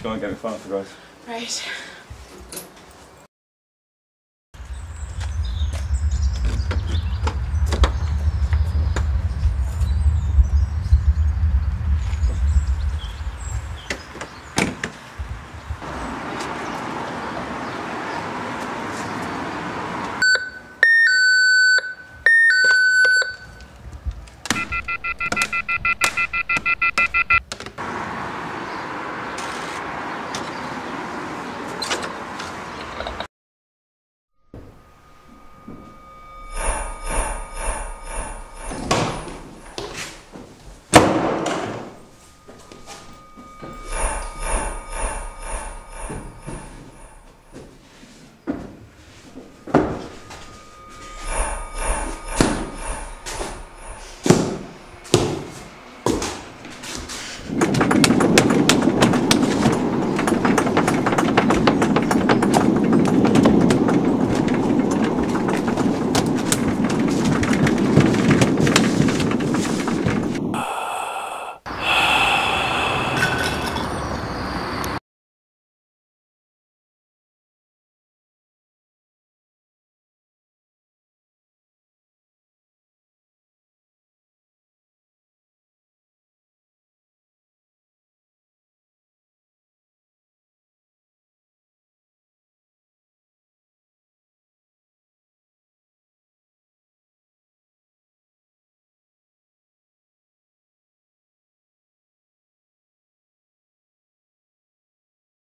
she won't get me far for guys. Right.